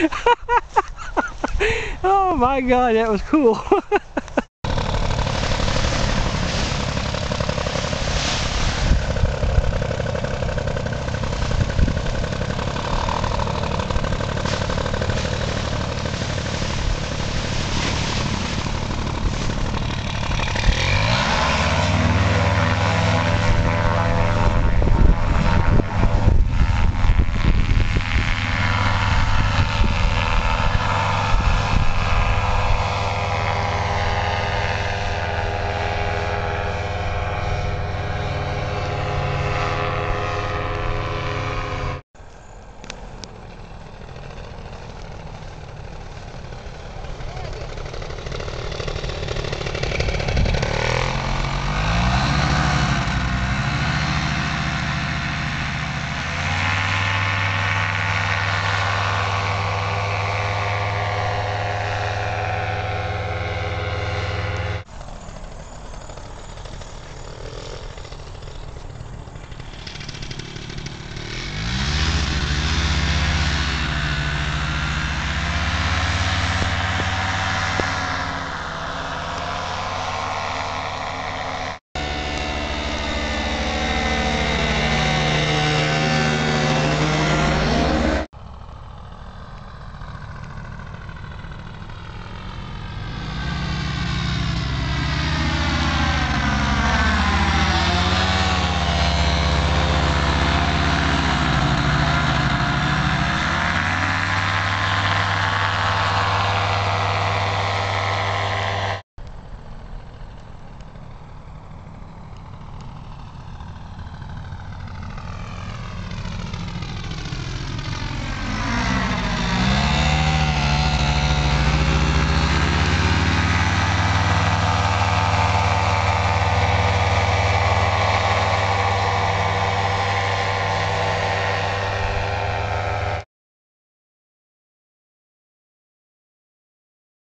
oh my god, that was cool.